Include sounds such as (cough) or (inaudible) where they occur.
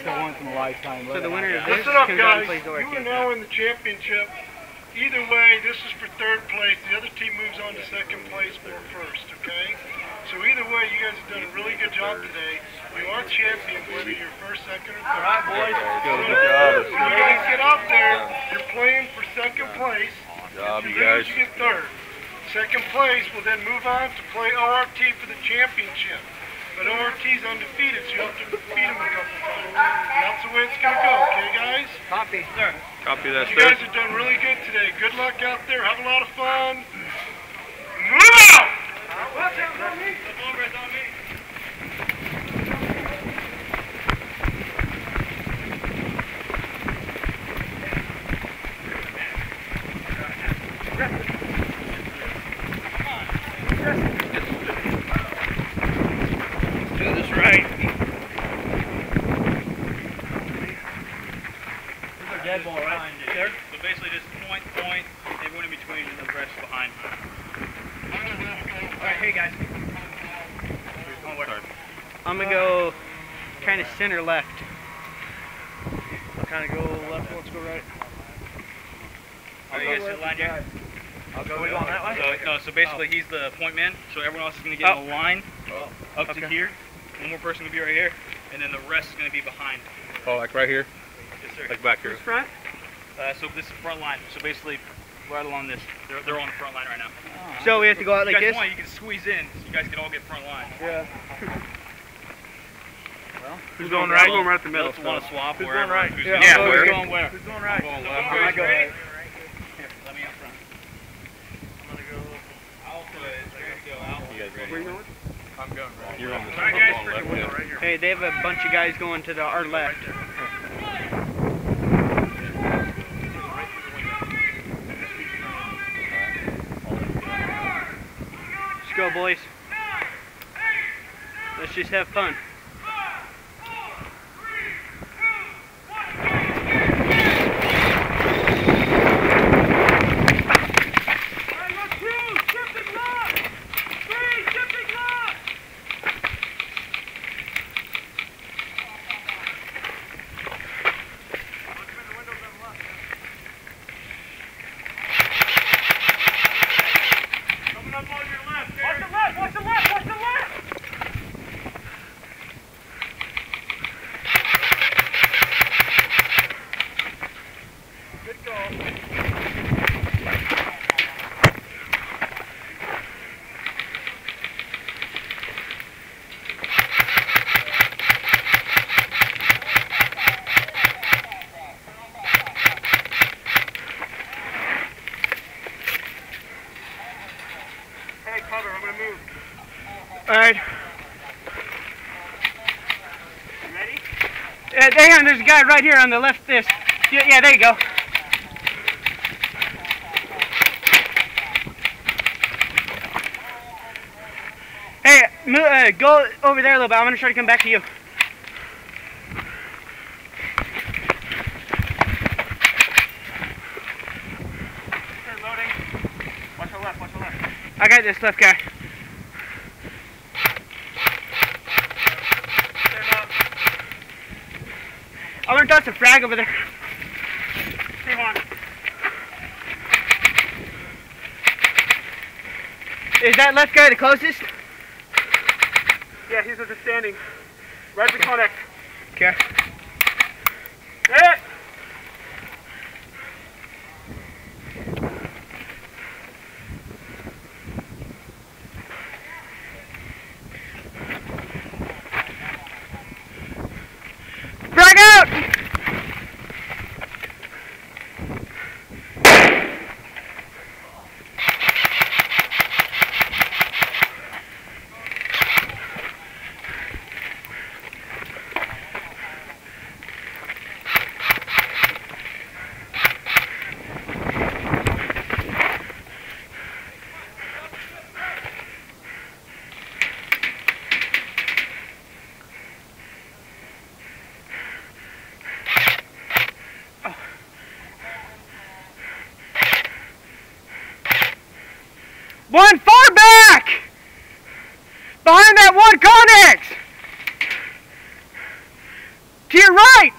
It's a once in a lifetime. So the winner of this Listen up, comes out and guys. plays You are now in the championship. Either way, this is for third place. The other team moves on to second place or first, okay? So either way, you guys have done a really good job today. You are champions, whether you're first, second, or third. All right, boys. Good job. When you guys get out there, you're playing for second place. Good job, if you you guys. you get third. Second place will then move on to play ORT for the championship. But ORT's undefeated, so you have to beat him a couple times. And that's the way it's going to go, okay, guys? Copy, sir. Copy that, You sir. guys have done really good today. Good luck out there. Have a lot of fun. Move out! Do this right. Dead ball right there. So basically just point, point, everyone in between, and the rest behind. Alright, hey guys. One way. I'm gonna go kind of center left. I'll Kind of go left, let's go right. Are you guys in line here? I'll go. we going that way? So, no, so basically oh. he's the point man, so everyone else is going to get oh. in a line oh. up to here. One more person will be right here, and then the rest is going to be behind. Oh, like right here? Yes, sir. Like back here? Front? Uh, so this is front line. So basically, right along this, they're, they're on the front line right now. So we have to go out If like you guys this? want, you can squeeze in, so you guys can all get front line. Yeah. (laughs) well, Who's going right? Going right up the middle, If you want to swap Who's wherever. going right? Who's Yeah, going I'll where? with going where? Who's going right? I'm Going left. I go right. Here, let me up front. I'm gonna go. Alpha is ready to go. Alpha. You guys ready? Where you going? I'm going right. You're on the guys, left right. Hey, they have a bunch of guys going to the our left. Let's go, boys. Let's just have fun. Coming up on your left. Watch the left, watch the left, watch the left. Good call. Hey, cover, I'm gonna move. All right. You ready? Uh, hang on, there's a guy right here on the left. This. Yeah, yeah, there you go. Hey, mo- uh, go over there a little bit. I'm gonna try to come back to you. Start loading. Watch the left, watch the left. I got this left guy. Stand. I'm gonna a frag over there. Stay on. Is that left guy the closest? Yeah, he's just standing. Right the connect. Okay. Hit! Frag out! One far back! Behind that one Conex! To your right!